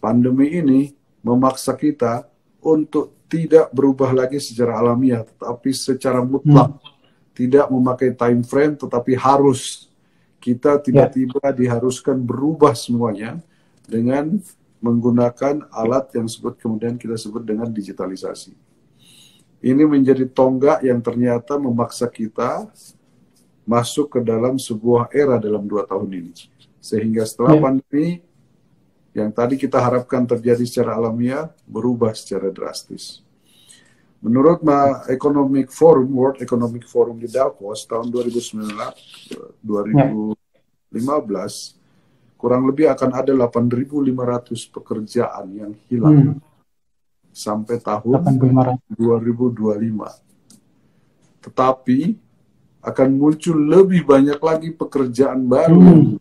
pandemi ini memaksa kita untuk tidak berubah lagi secara alamiah, tetapi secara mutlak. Hmm. Tidak memakai time frame, tetapi harus. Kita tiba-tiba yeah. diharuskan berubah semuanya dengan menggunakan alat yang sebut kemudian kita sebut dengan digitalisasi. Ini menjadi tonggak yang ternyata memaksa kita masuk ke dalam sebuah era dalam dua tahun ini. Sehingga setelah yeah. pandemi, yang tadi kita harapkan terjadi secara alamiah, berubah secara drastis. Menurut Ma Economic Forum, World Economic Forum di Davos tahun 2019, 2015, kurang lebih akan ada 8.500 pekerjaan yang hilang hmm. sampai tahun 2025. Tetapi akan muncul lebih banyak lagi pekerjaan baru hmm.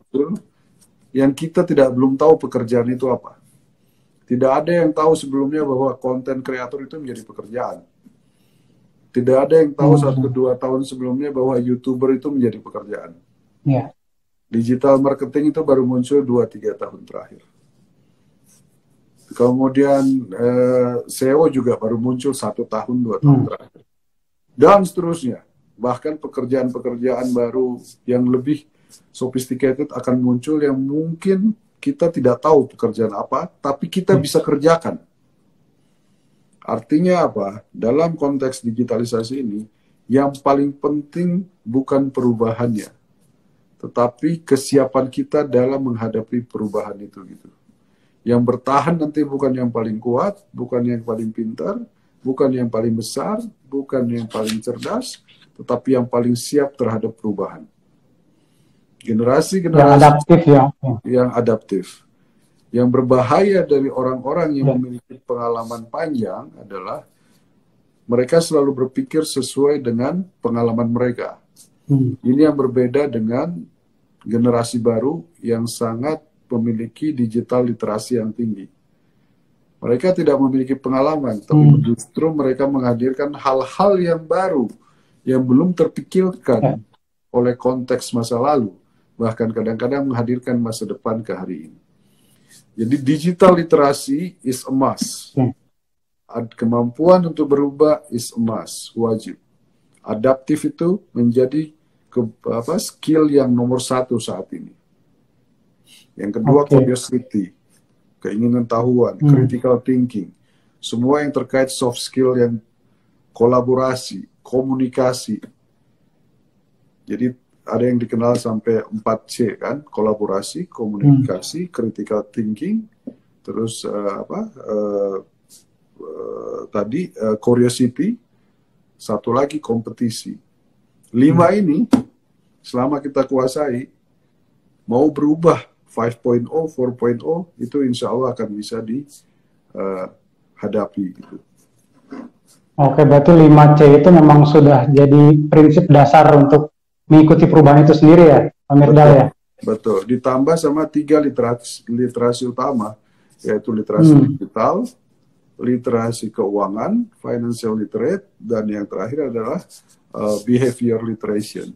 Yang kita tidak belum tahu pekerjaan itu apa. Tidak ada yang tahu sebelumnya bahwa konten kreator itu menjadi pekerjaan. Tidak ada yang tahu hmm. satu dua tahun sebelumnya bahwa youtuber itu menjadi pekerjaan. Yeah digital marketing itu baru muncul 2-3 tahun terakhir. Kemudian eh, SEO juga baru muncul satu tahun dua tahun hmm. terakhir. Dan seterusnya. Bahkan pekerjaan-pekerjaan baru yang lebih sophisticated akan muncul yang mungkin kita tidak tahu pekerjaan apa, tapi kita hmm. bisa kerjakan. Artinya apa? Dalam konteks digitalisasi ini, yang paling penting bukan perubahannya, tetapi kesiapan kita dalam menghadapi perubahan itu gitu. Yang bertahan nanti bukan yang paling kuat, bukan yang paling pintar, bukan yang paling besar, bukan yang paling cerdas, tetapi yang paling siap terhadap perubahan. Generasi generasi yang adaptif ya. Yang adaptif. Yang berbahaya dari orang-orang yang ya. memiliki pengalaman panjang adalah mereka selalu berpikir sesuai dengan pengalaman mereka Hmm. Ini yang berbeda dengan generasi baru yang sangat memiliki digital literasi yang tinggi. Mereka tidak memiliki pengalaman, tapi hmm. justru mereka menghadirkan hal-hal yang baru yang belum terpikirkan ya. oleh konteks masa lalu, bahkan kadang-kadang menghadirkan masa depan ke hari ini. Jadi digital literasi is a must. Ya. Kemampuan untuk berubah is a must, wajib. Adaptif itu menjadi ke, apa skill yang nomor satu saat ini. Yang kedua okay. curiosity, keinginan tahuan, hmm. critical thinking, semua yang terkait soft skill yang kolaborasi, komunikasi. Jadi ada yang dikenal sampai 4C kan, kolaborasi, komunikasi, hmm. critical thinking, terus uh, apa uh, uh, tadi uh, curiosity, satu lagi kompetisi. Lima hmm. ini selama kita kuasai mau berubah 5.0, 4.0 itu insya Allah akan bisa dihadapi uh, gitu. Oke, berarti 5C itu memang sudah jadi prinsip dasar untuk mengikuti perubahan itu sendiri ya, Pak Mirdal ya? Betul, ditambah sama tiga literasi, literasi utama, yaitu literasi hmm. digital, literasi keuangan, financial literate, dan yang terakhir adalah uh, behavior literation.